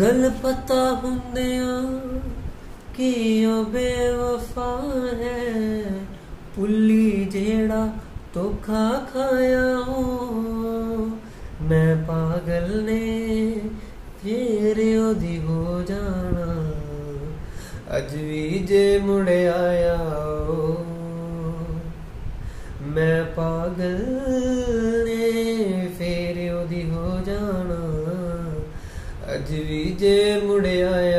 ਗੱਲ ਪਤਾ ਹੁੰਦਿਆਂ ਕਿ ਉਹ ਬੇਵਫਾ ਹੈ? ਪੁੱਲੀ ਜਿਹੜਾ ਧੋਖਾ ਖਾਇਆ ਹੋ ਮੈਂ ਪਾਗਲ ਨੇ ਫੇਰ ਉਹਦੀ ਹੋ ਜਾਣਾ। ਅੱਜ ਵੀ ਜੇ ਮੁੜ ਆਇਆ ਮੈਂ ਪਾਗਲ ਨੇ ਫੇਰ ਉਹਦੀ ਹੋ ਜਾਣਾ। ਅੱਜ ਵੀ ਜੇ ਮੁੜ ਆਇਆ